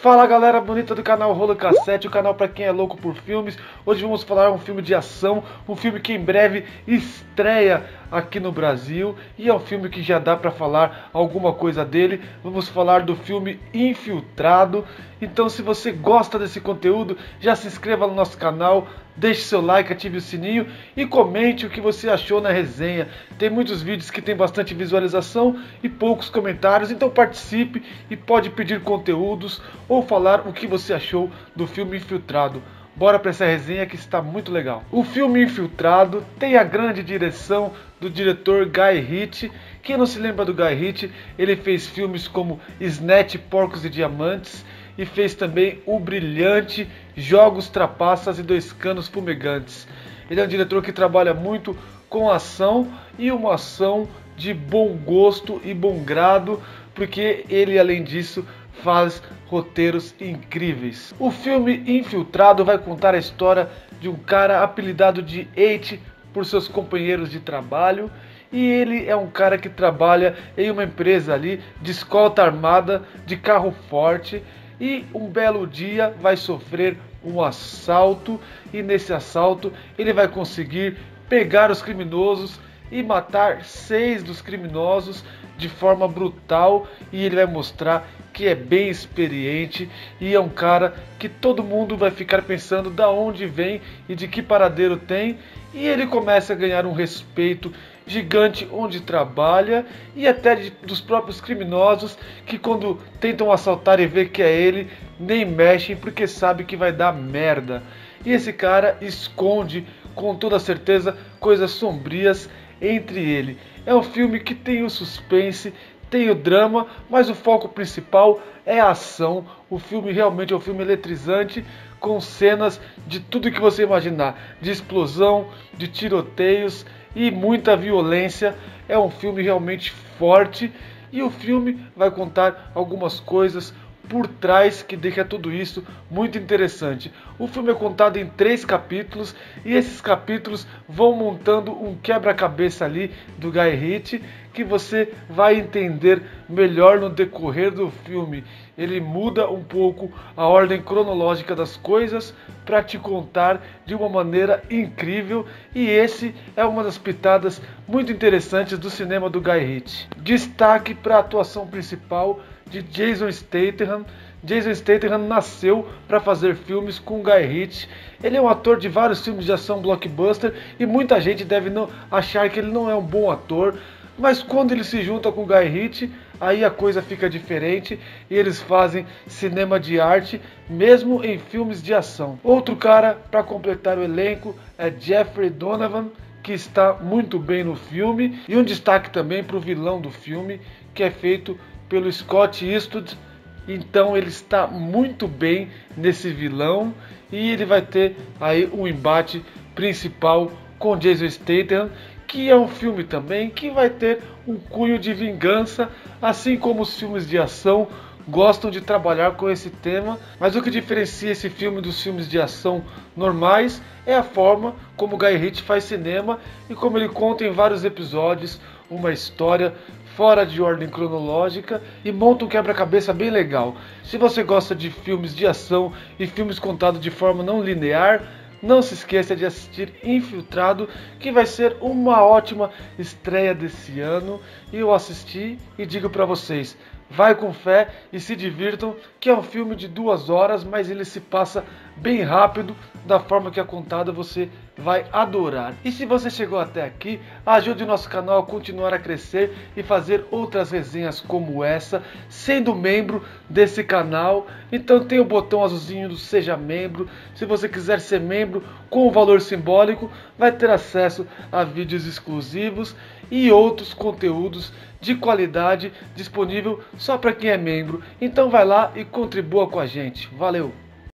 Fala galera bonita do canal Rolo Cassete, o canal para quem é louco por filmes. Hoje vamos falar um filme de ação, um filme que em breve estreia aqui no Brasil e é um filme que já dá para falar alguma coisa dele. Vamos falar do filme Infiltrado. Então, se você gosta desse conteúdo, já se inscreva no nosso canal, deixe seu like, ative o sininho e comente o que você achou na resenha. Tem muitos vídeos que tem bastante visualização e poucos comentários, então participe e pode pedir conteúdos ou falar o que você achou do filme Infiltrado. Bora para essa resenha que está muito legal. O filme Infiltrado tem a grande direção do diretor Guy Ritchie. Quem não se lembra do Guy Ritchie, ele fez filmes como Snatch, Porcos e Diamantes e fez também o brilhante Jogos Trapaças e Dois Canos Fumegantes. Ele é um diretor que trabalha muito com ação e uma ação de bom gosto e bom grado, porque ele além disso faz roteiros incríveis. O filme Infiltrado vai contar a história de um cara apelidado de Eight por seus companheiros de trabalho e ele é um cara que trabalha em uma empresa ali de escolta armada de carro forte e um belo dia vai sofrer um assalto e nesse assalto ele vai conseguir pegar os criminosos e matar seis dos criminosos de forma brutal e ele vai mostrar que é bem experiente e é um cara que todo mundo vai ficar pensando da onde vem e de que paradeiro tem e ele começa a ganhar um respeito gigante onde trabalha e até de, dos próprios criminosos que quando tentam assaltar e ver que é ele nem mexem porque sabe que vai dar merda. E esse cara esconde com toda certeza coisas sombrias entre ele. É um filme que tem o suspense, tem o drama, mas o foco principal é a ação. O filme realmente é um filme eletrizante, com cenas de tudo que você imaginar: de explosão, de tiroteios e muita violência. É um filme realmente forte e o filme vai contar algumas coisas por trás que deixa tudo isso muito interessante. O filme é contado em três capítulos e esses capítulos vão montando um quebra-cabeça ali do Guy Ritchie que você vai entender melhor no decorrer do filme. Ele muda um pouco a ordem cronológica das coisas para te contar de uma maneira incrível e esse é uma das pitadas muito interessantes do cinema do Guy Ritchie. Destaque para a atuação principal de Jason Statham. Jason Statham nasceu para fazer filmes com Guy Ritchie. Ele é um ator de vários filmes de ação blockbuster e muita gente deve não achar que ele não é um bom ator, mas quando ele se junta com Guy Ritchie, aí a coisa fica diferente e eles fazem cinema de arte mesmo em filmes de ação. Outro cara para completar o elenco é Jeffrey Donovan, que está muito bem no filme e um destaque também para o vilão do filme, que é feito pelo Scott Eastwood. Então ele está muito bem nesse vilão e ele vai ter aí um embate principal com Jason Statham, que é um filme também que vai ter um cunho de vingança, assim como os filmes de ação gostam de trabalhar com esse tema, mas o que diferencia esse filme dos filmes de ação normais é a forma como Guy Ritchie faz cinema e como ele conta em vários episódios uma história fora de ordem cronológica e monta um quebra-cabeça bem legal. Se você gosta de filmes de ação e filmes contados de forma não linear, não se esqueça de assistir Infiltrado, que vai ser uma ótima estreia desse ano. E eu assisti e digo para vocês, vai com fé e se divirtam, que é um filme de duas horas, mas ele se passa bem rápido, da forma que é contado, você vai adorar. E se você chegou até aqui, ajude o nosso canal a continuar a crescer e fazer outras resenhas como essa, sendo membro desse canal. Então tem o botão azulzinho do Seja Membro. Se você quiser ser membro com o valor simbólico, vai ter acesso a vídeos exclusivos e outros conteúdos de qualidade disponível só para quem é membro. Então vai lá e contribua com a gente. Valeu!